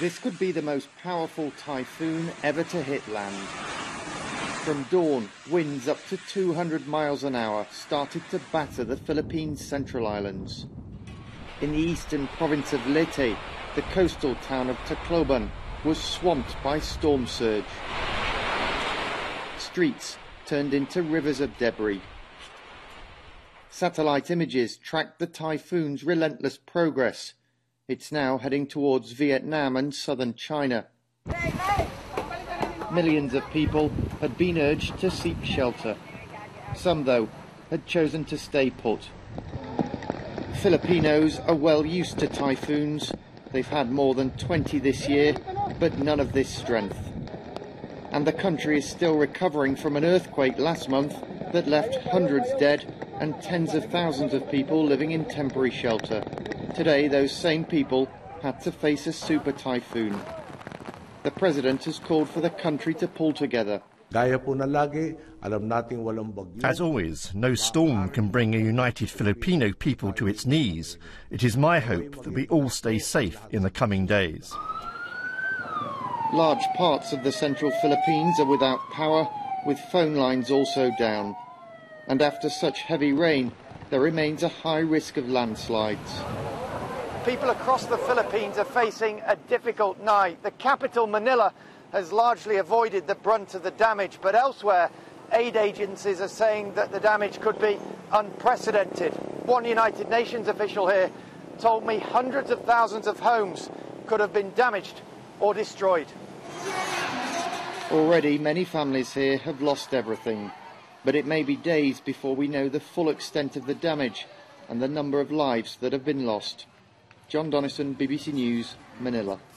This could be the most powerful typhoon ever to hit land. From dawn, winds up to 200 miles an hour started to batter the Philippines' central islands. In the eastern province of Leyte, the coastal town of Tacloban was swamped by storm surge. Streets turned into rivers of debris. Satellite images tracked the typhoon's relentless progress. It's now heading towards Vietnam and southern China. Millions of people had been urged to seek shelter. Some, though, had chosen to stay put. Filipinos are well used to typhoons. They've had more than 20 this year, but none of this strength. And the country is still recovering from an earthquake last month that left hundreds dead and tens of thousands of people living in temporary shelter. Today, those same people had to face a super typhoon. The president has called for the country to pull together. As always, no storm can bring a united Filipino people to its knees. It is my hope that we all stay safe in the coming days. Large parts of the central Philippines are without power, with phone lines also down. And after such heavy rain, there remains a high risk of landslides. People across the Philippines are facing a difficult night. The capital, Manila, has largely avoided the brunt of the damage, but elsewhere, aid agencies are saying that the damage could be unprecedented. One United Nations official here told me hundreds of thousands of homes could have been damaged or destroyed. Already, many families here have lost everything, but it may be days before we know the full extent of the damage and the number of lives that have been lost. John Donnison, BBC News, Manila.